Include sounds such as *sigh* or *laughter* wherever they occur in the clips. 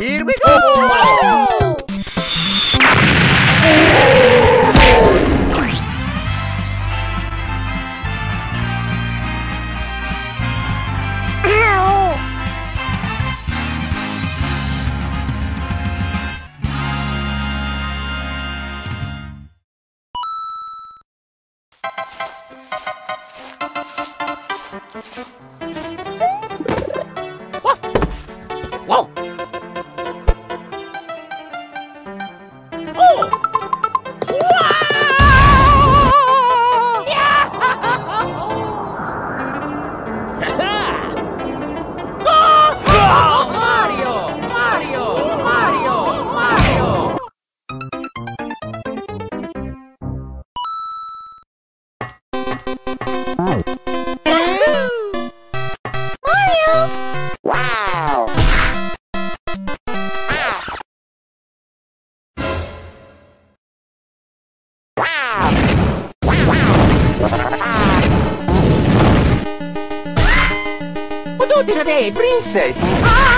Here we go! Oh, don't it, Princess! Ah!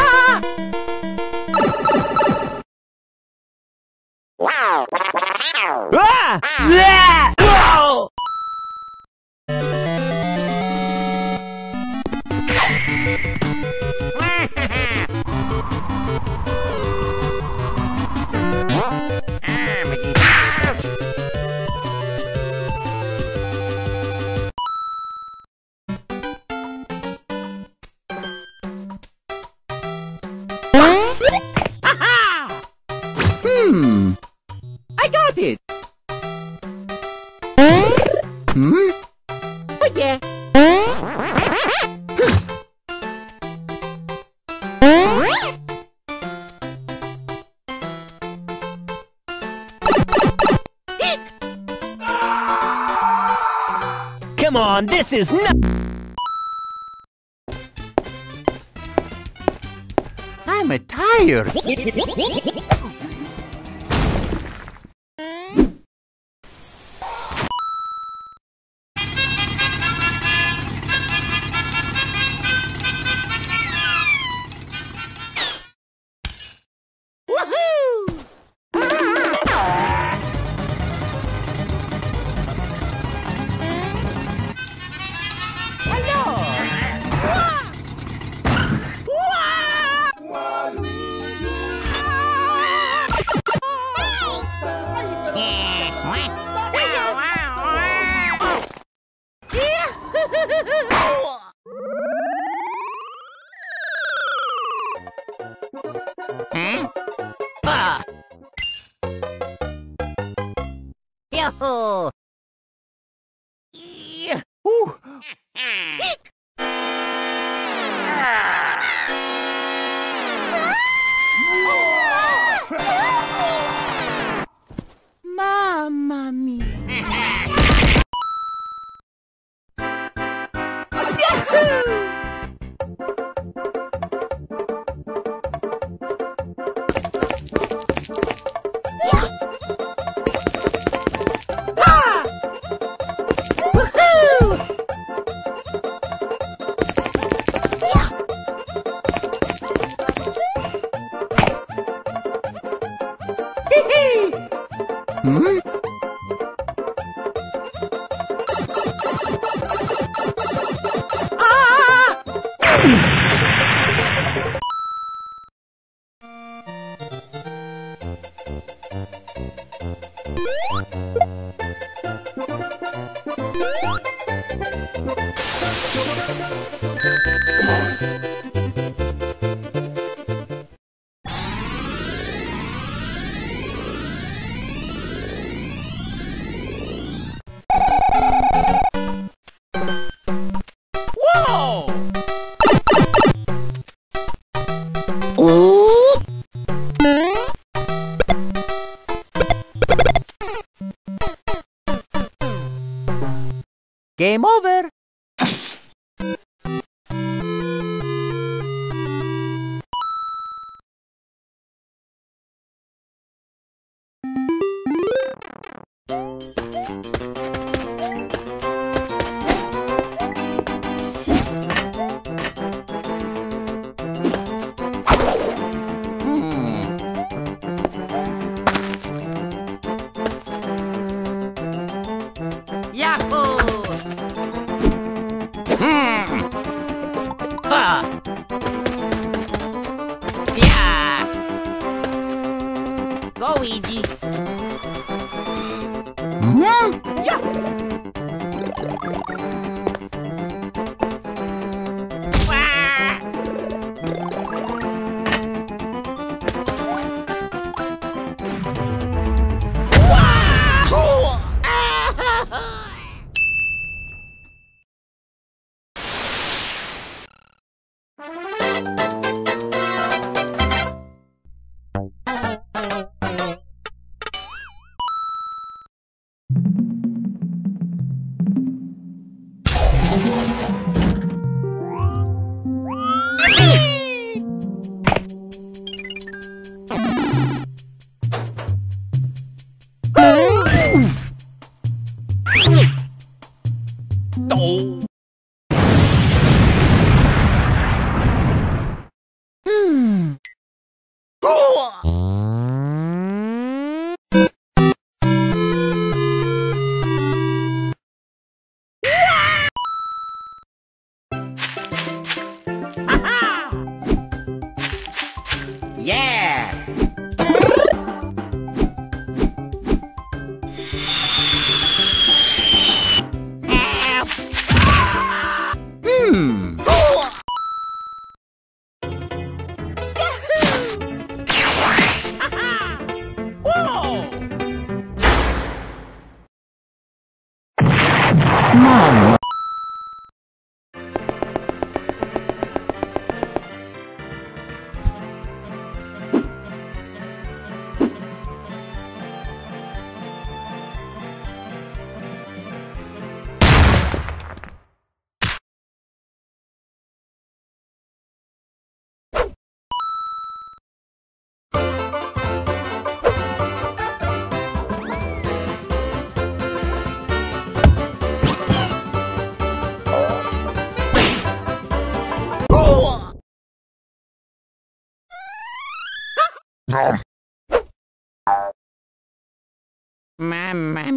Game over!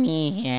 Mamma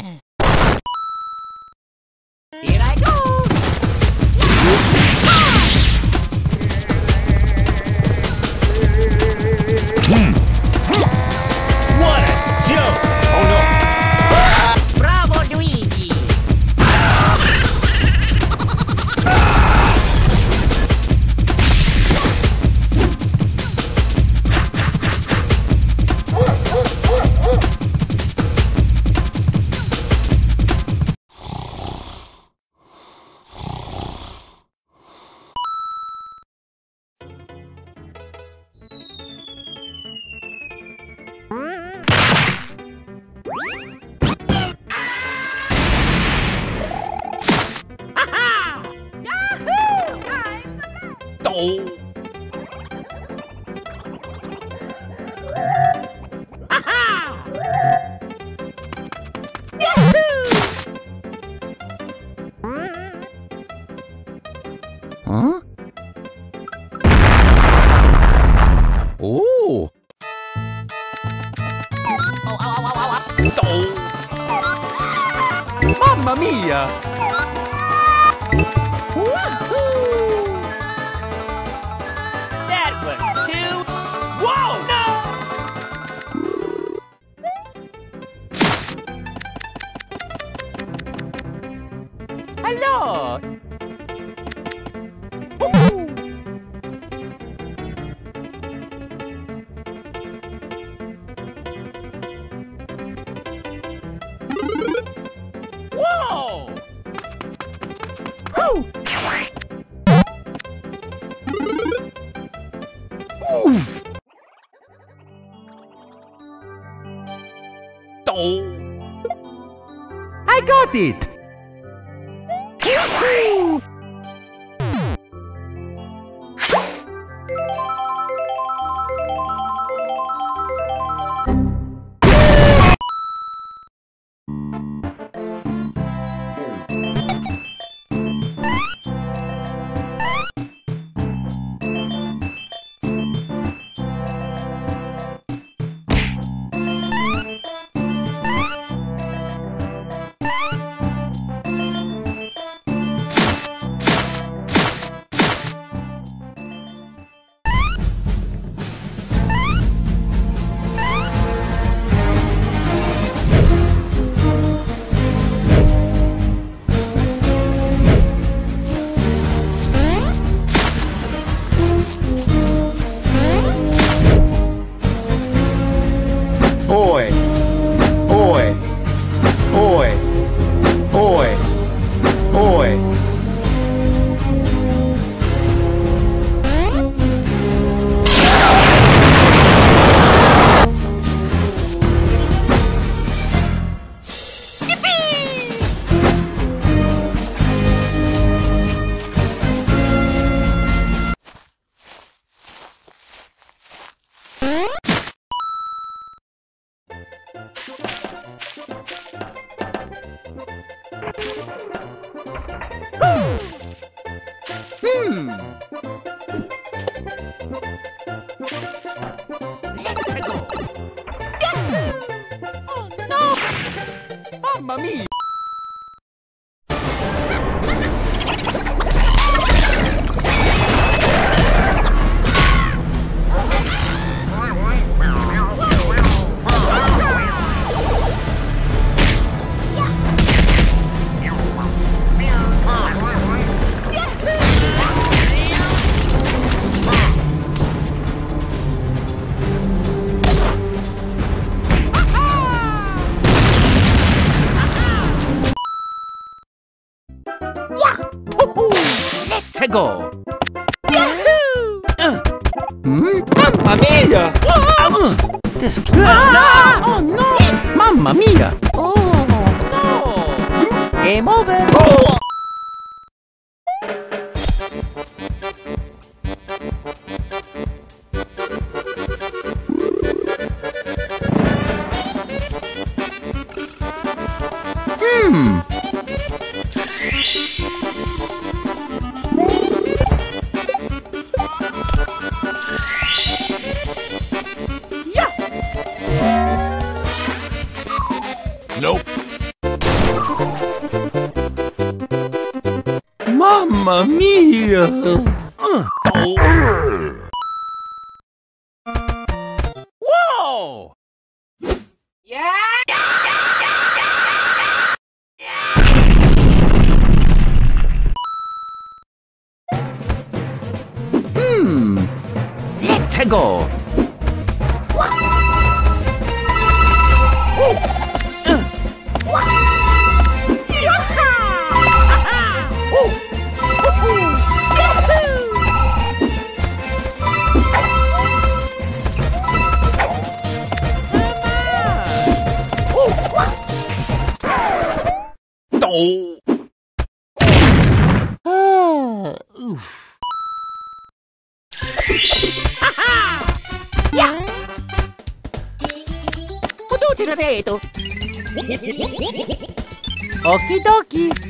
I got it! Let's go. Hmm? Mamma mia! Ouch! This Ah! Oh no! Mamma mia! Oh no! Game over. Hmm. Mia! Okie dokie.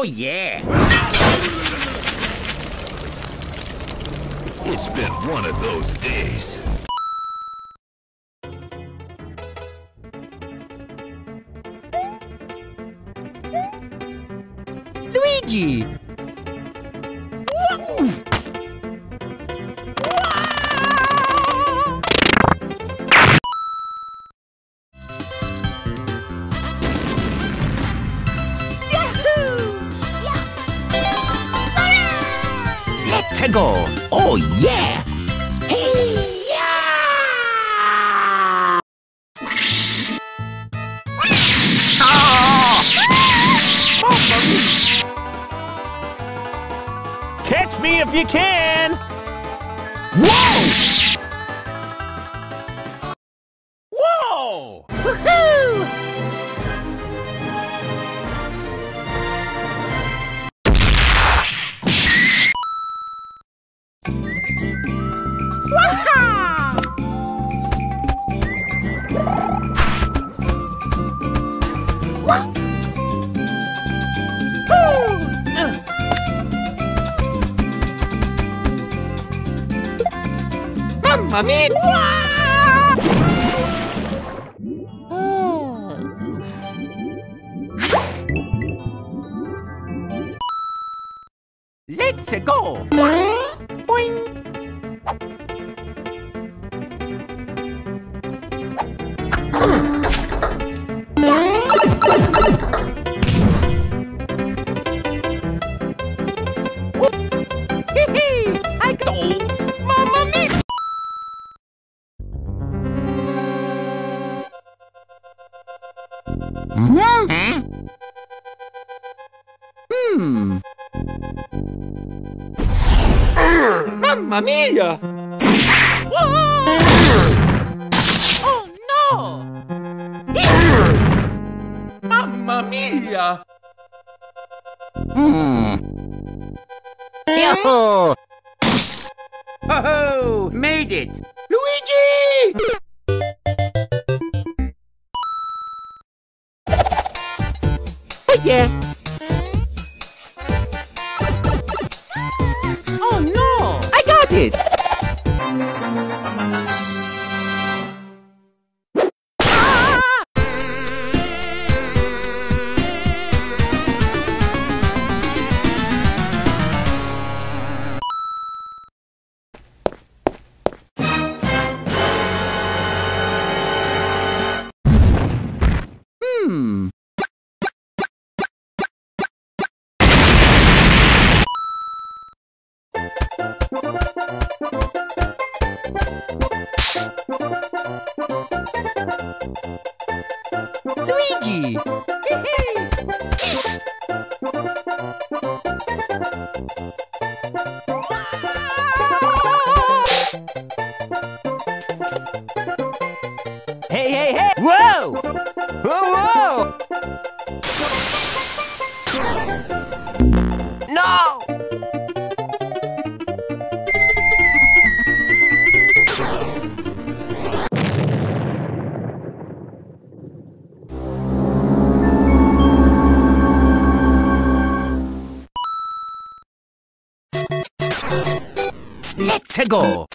Oh yeah! It's been one of those days. Mamma mia! Mamma mia! Oh no! Mamma mia! Yahoo! Ho-ho! Made it! Luigi! Oh yeah! Lego.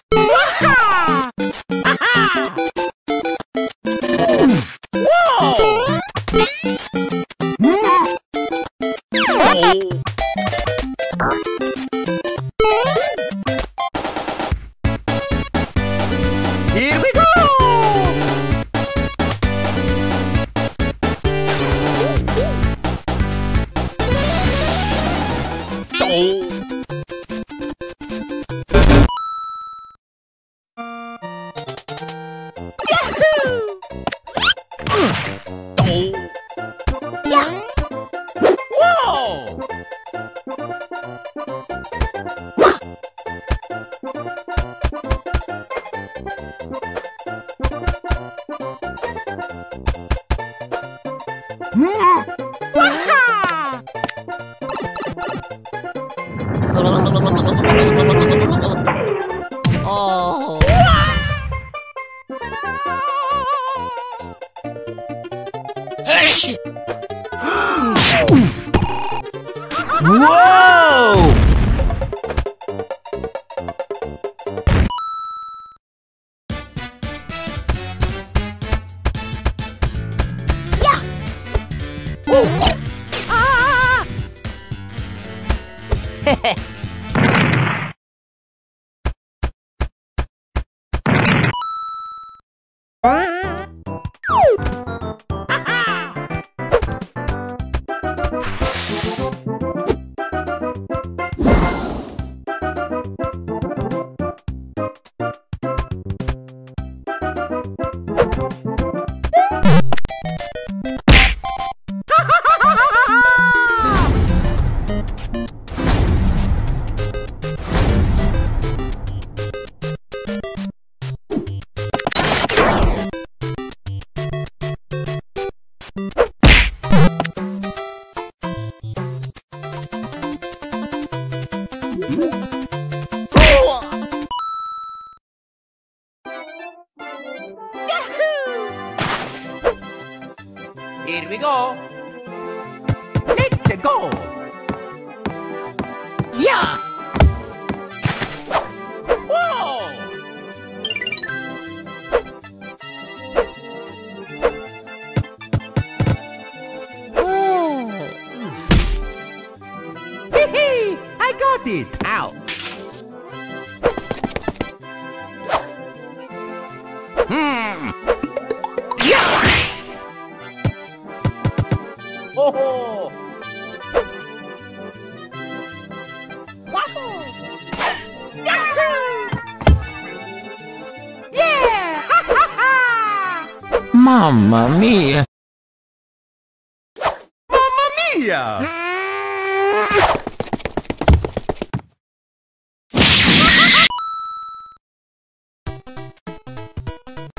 Waha!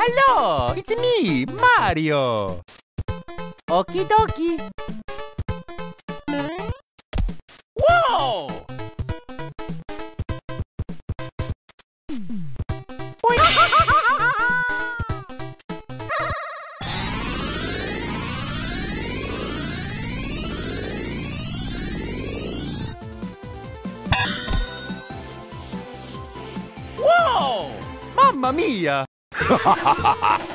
Hello, it's me, Mario. Okie dokie. Whoa! Whoa! Mamma mia! Ha ha ha ha!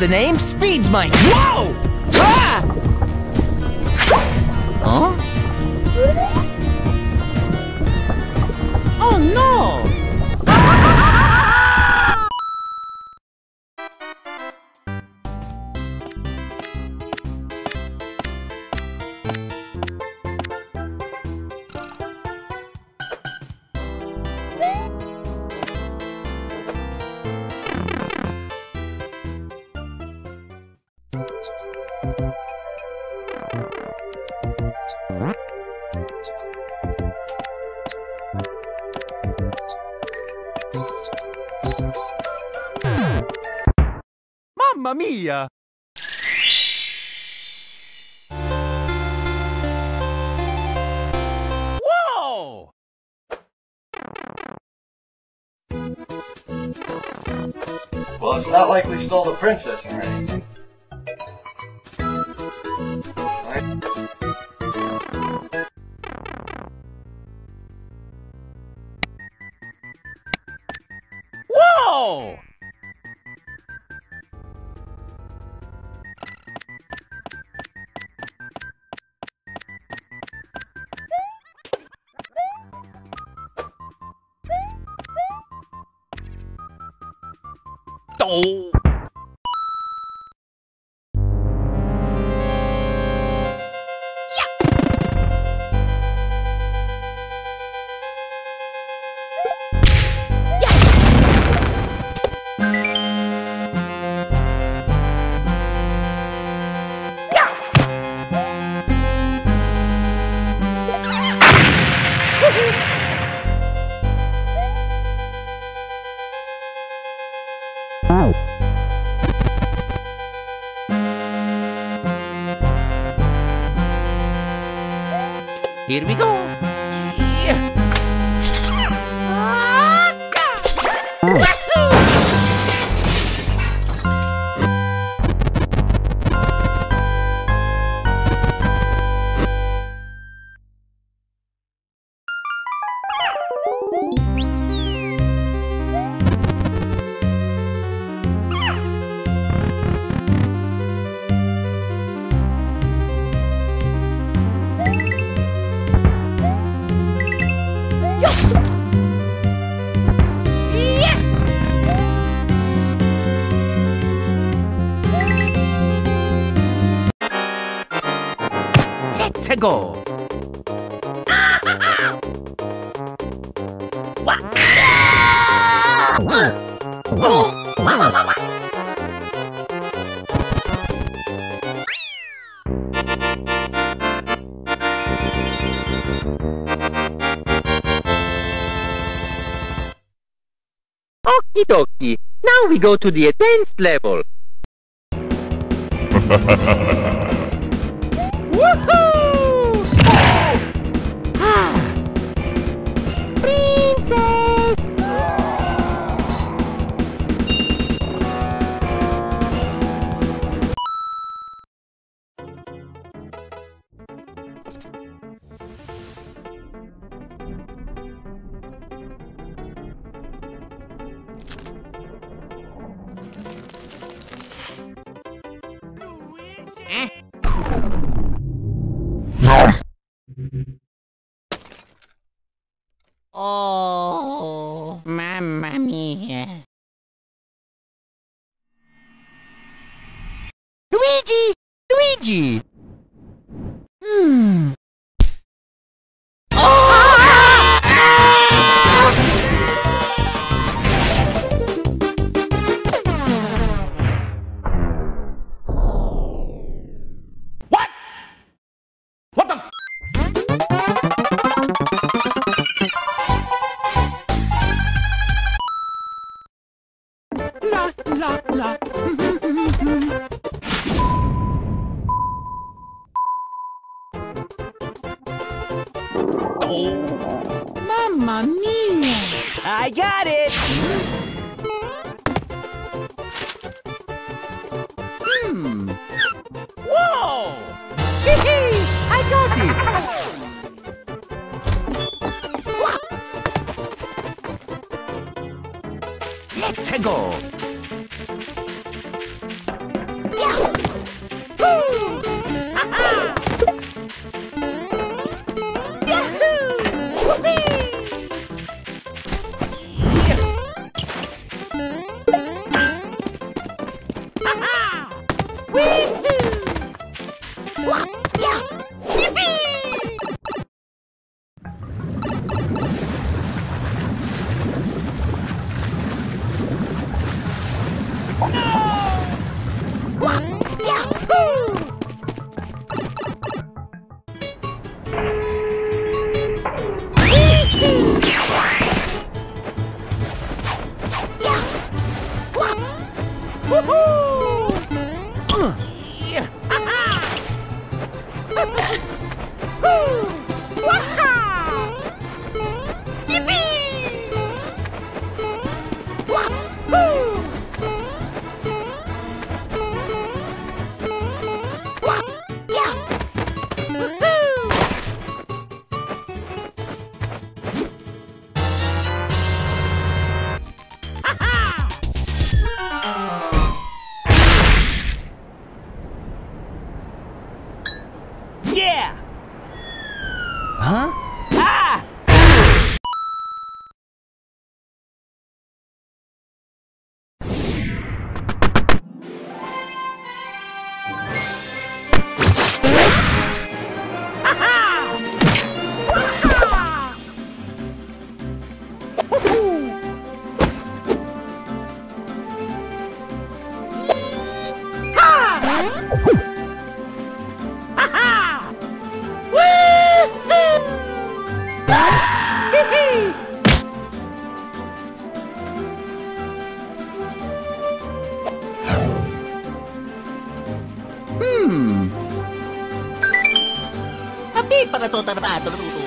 the name, Speed's my. Whoa! Mamma! Uh. Whoa! Well, it's not like we stole the princess Oh! Here we go. Go. Okie dokie. Now we go to the advanced level. *laughs* Woohoo! Oh, Yeah! Huh? todo, todo, todo, todo,